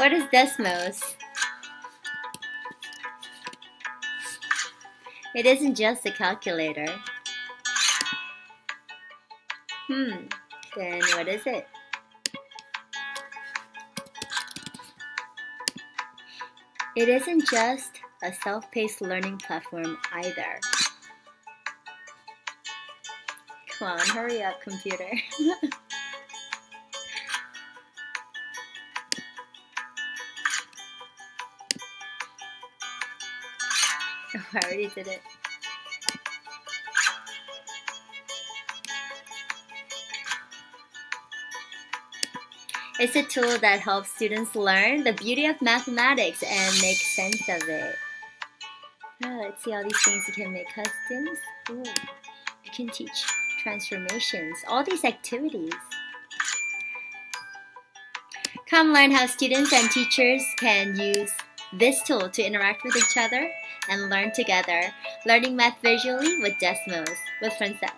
What is Desmos? It isn't just a calculator. Hmm, then what is it? It isn't just a self-paced learning platform either. Come on, hurry up, computer. I already did it. It's a tool that helps students learn the beauty of mathematics and make sense of it. Oh, let's see all these things you can make customs. Ooh, you can teach transformations, all these activities. Come learn how students and teachers can use this tool to interact with each other and learn together. Learning math visually with Desmos with Princess.